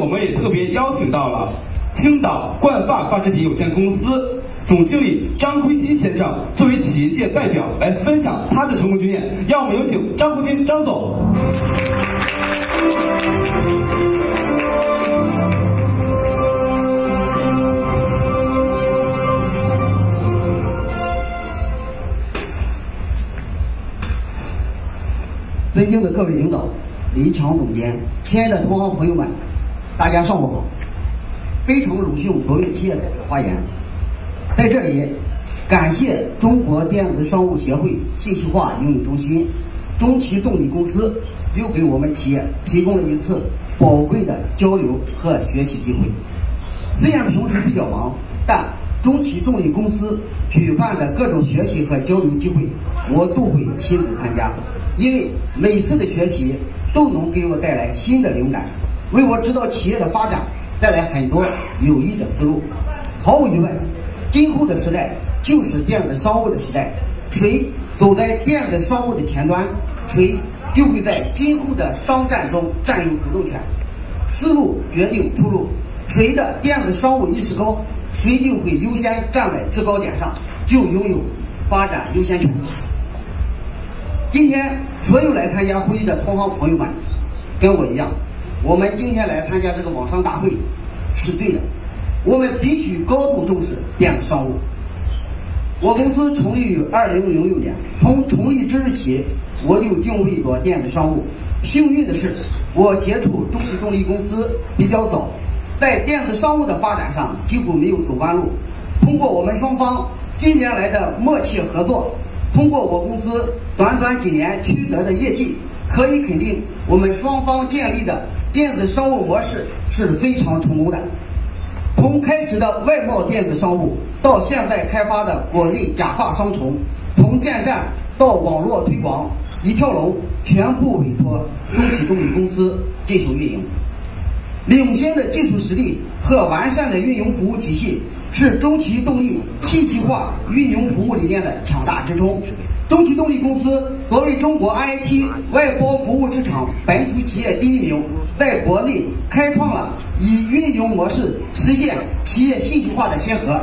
我们也特别邀请到了青岛冠发发制品有限公司总经理张奎新先生作为企业界代表来分享他的成功经验。让我们有请张奎新张总。尊敬的各位领导、李强总监、亲爱的同行朋友们，大家上午好！非常荣幸作为企业代表发言，在这里感谢中国电子商务协会信息化应用中心、中汽动力公司，又给我们企业提供了一次宝贵的交流和学习机会。虽然平时比较忙，但中汽动力公司举办的各种学习和交流机会，我都会亲自参加。因为每次的学习都能给我带来新的灵感，为我指导企业的发展带来很多有益的思路。毫无疑问，今后的时代就是电子商务的时代。谁走在电子商务的前端，谁就会在今后的商战中占有主动权。思路决定出路，谁的电子商务意识高，谁就会优先站在制高点上，就拥有发展优先权。今天所有来参加会议的同行朋友们，跟我一样，我们今天来参加这个网商大会是对的。我们必须高度重视电子商务。我公司成立于二零零六年，从成立之日起，我就定位做电子商务。幸运的是，我接触中汽动力公司比较早，在电子商务的发展上几乎没有走弯路。通过我们双方近年来的默契合作。通过我公司短短几年取得的业绩，可以肯定我们双方建立的电子商务模式是非常成功的。从开始的外贸电子商务，到现在开发的国内假发商城，从建站到网络推广，一条龙全部委托中企动力公司进行运营。领先的技术实力和完善的运营服务体系。是中企动力信息化运营服务理念的强大支撑。中汽动力公司作为中国 IT 外包服务市场本土企业第一名，在国内开创了以运营模式实现企业信息化的先河。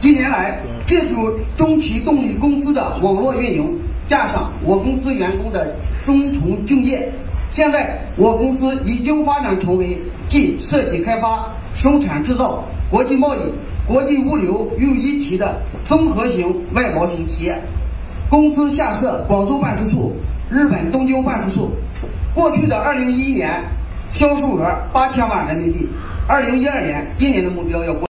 近年来，借助中汽动力公司的网络运营，加上我公司员工的忠诚敬业，现在我公司已经发展成为既设计开发、生产制造。国际贸易、国际物流于一体的综合型外包型企业，公司下设广州办事处、日本东京办事处。过去的二零一一年销售额八千万人民币，二零一二年今年的目标要过。